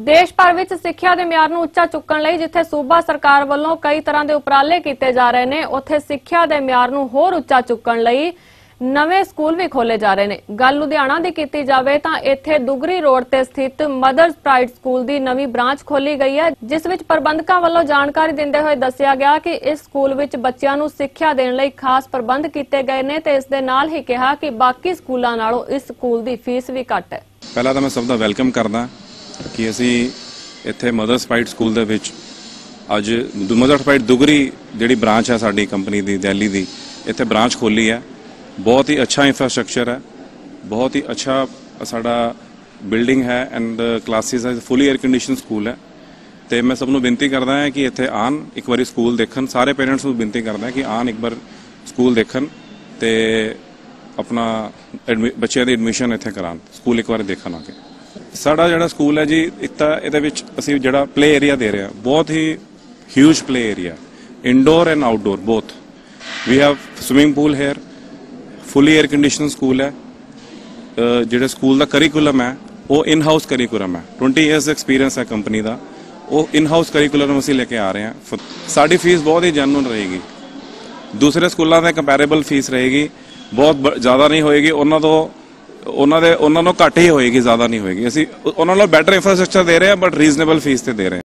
ਦੇਸ਼ ਭਰ ਵਿੱਚ ਸਿੱਖਿਆ ਦੇ ਮਿਆਰ ਨੂੰ ਉੱਚਾ ਚੁੱਕਣ ਲਈ ਜਿੱਥੇ ਸੂਬਾ ਸਰਕਾਰ ਵੱਲੋਂ ਕਈ ਤਰ੍ਹਾਂ ਦੇ ਉਪਰਾਲੇ ਕੀਤੇ ਜਾ ਰਹੇ ਨੇ, ਉੱਥੇ ਸਿੱਖਿਆ ਦੇ ਮਿਆਰ ਨੂੰ ਹੋਰ ਉੱਚਾ ਚੁੱਕਣ ਲਈ ਨਵੇਂ ਸਕੂਲ ਵੀ ਖੋਲੇ ਜਾ ਰਹੇ ਨੇ। ਗੱਲ ਲੁਧਿਆਣਾ ਦੀ ਕੀਤੀ ਜਾਵੇ ਤਾਂ ਇੱਥੇ ਦੁਗਰੀ ਰੋਡ ਤੇ ਸਥਿਤ ਮਦਰਸ ਪ੍ਰਾਈਡ ਸਕੂਲ ਦੀ ਨਵੀਂ ਬ੍ਰਾਂਚ ਖੋਲੀ ਗਈ ਹੈ, ਜਿਸ ਵਿੱਚ ਪ੍ਰਬੰਧਕਾਂ ਵੱਲੋਂ ਜਾਣਕਾਰੀ ਦਿੰਦੇ ਹੋਏ ਦੱਸਿਆ ਗਿਆ ਕਿ ਇਸ ਸਕੂਲ ਵਿੱਚ ਬੱਚਿਆਂ ਨੂੰ ਸਿੱਖਿਆ ਦੇਣ ਲਈ ਖਾਸ ਪ੍ਰਬੰਧ ਕੀਤੇ ਗਏ ਨੇ ਤੇ ਇਸ ਦੇ ਨਾਲ ਹੀ ਕਿਹਾ ਕਿ ਬਾਕੀ ਸਕੂਲਾਂ ਨਾਲੋਂ ਇਸ ਸਕੂਲ ਦੀ ਫੀਸ ਵੀ ਘੱਟ ਹੈ। ਪਹਿਲਾਂ ਤਾਂ ਮੈਂ ਸਭ ਦਾ ਵੈਲਕਮ ਕਰਦਾ। ਕਿ ਅਸੀਂ ਇੱਥੇ ਮਦਰਸ ਪਾਈਟ ਸਕੂਲ ਦੇ ਵਿੱਚ ਅੱਜ ਮਦਰਸ ਪਾਈਟ ਦੁਗਰੀ ਜਿਹੜੀ ਬ੍ਰਾਂਚ ਹੈ ਸਾਡੀ ਕੰਪਨੀ ਦੀ, ਦਿੱਲੀ ਦੀ, ਇੱਥੇ ਬ੍ਰਾਂਚ ਖੋਲੀ ਹੈ। ਬਹੁਤ ਹੀ ਅੱਛਾ ਇਨਫਰਾਸਟ੍ਰਕਚਰ ਹੈ। ਬਹੁਤ ਹੀ ਅੱਛਾ ਸਾਡਾ ਬਿਲਡਿੰਗ ਹੈ ਐਂਡ ਕਲਾਸਿਸ ਹੈ। ਫੁੱਲੀ 에ਅਰ ਕੰਡੀਸ਼ਨ ਸਕੂਲ ਹੈ। ਤੇ ਮੈਂ ਸਭ ਨੂੰ ਬੇਨਤੀ ਕਰਦਾ ਹਾਂ ਕਿ ਇੱਥੇ ਆਣ ਇੱਕ ਵਾਰੀ ਸਕੂਲ ਦੇਖਣ। ਸਾਰੇ ਪੇਰੈਂਟਸ ਨੂੰ ਬੇਨਤੀ ਕਰਦਾ ਹਾਂ ਕਿ ਆਣ ਇੱਕ ਵਾਰ ਸਕੂਲ ਦੇਖਣ ਤੇ ਆਪਣਾ ਐਡਮਿ- ਬੱਚਿਆਂ ਦੀ ਐਡਮਿਸ਼ਨ ਇੱਥੇ ਕਰਾਉਣ। ਸਕੂਲ ਇੱਕ ਵਾਰ ਦੇਖਣ ਆ ਕੇ। ਸਾਡਾ ਜਿਹੜਾ ਸਕੂਲ ਹੈ ਜੀ ਇੱਕ ਤਾਂ ਇਹਦੇ ਵਿੱਚ ਅਸੀਂ ਜਿਹੜਾ ਪਲੇ ਏਰੀਆ ਦੇ ਰਹੇ ਹਾਂ। ਬਹੁਤ ਹੀ huge play area indoor and outdoor both we have swimming pool here fully air condition school ਹੈ। ਅਹ ਜਿਹੜੇ ਸਕੂਲ ਦਾ ਕਰਿਕੂਲਮ ਹੈ, ਉਹ ਇਨ ਹਾਊਸ ਕਰਿਕੂਲਮ ਹੈ। 20 ਇਅਰਸ ਐਕਸਪੀਰੀਅੰਸ ਹੈ ਕੰਪਨੀ ਦਾ। ਉਹ ਇਨ ਹਾਊਸ ਕਰਿਕੂਲਮ ਅਸੀਂ ਲੈ ਕੇ ਆ ਰਹੇ ਹਾਂ। ਫ- ਸਾਡੀ ਫੀਸ ਬਹੁਤ ਹੀ ਜੈਨੂਨ ਰਹੇਗੀ। ਦੂਸਰੇ ਸਕੂਲਾਂ ਦੇ ਕੰਪੈਰੀਬਲ ਫੀਸ ਰਹੇਗੀ। ਬਹੁਤ ਬ- ਜ਼ਿਆਦਾ ਨਹੀਂ ਹੋਏਗੀ। ਉਹਨਾਂ ਤੋਂ ਉਹਨਾਂ ਦੇ ਉਹਨਾਂ ਨੂੰ ਘੱਟ ਹੀ ਹੋਏਗੀ, ਜ਼ਿਆਦਾ ਨਹੀਂ ਹੋਏਗੀ। ਅਸੀਂ ਉਹਨਾਂ ਨੂੰ ਬੈਟਰ ਇਨਫਰਾਸਟ੍ਰਕਚਰ ਦੇ ਰਹੇ ਹਾਂ ਬਟ ਰੀਜ਼ਨੇਬਲ ਫੀਸ ਤੇ ਦੇ ਰਹੇ ਹਾਂ।